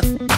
Gracias.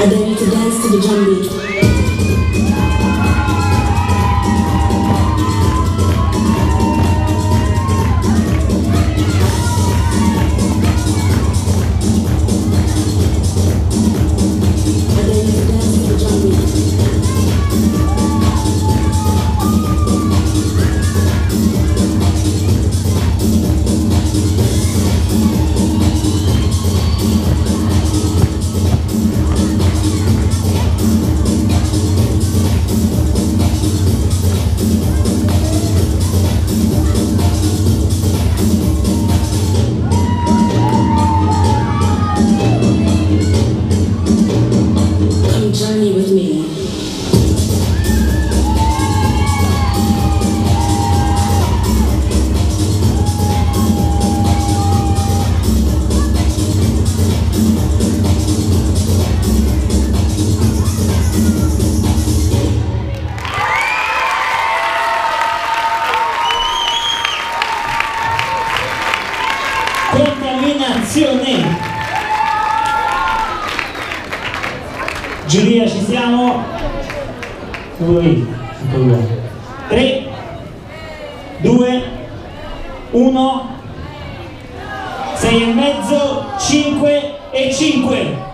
I dare you to dance to the drum beat. Contaminazione. Giulia ci siamo? Due, 3, 2, 1, 6 e mezzo, 5 e 5.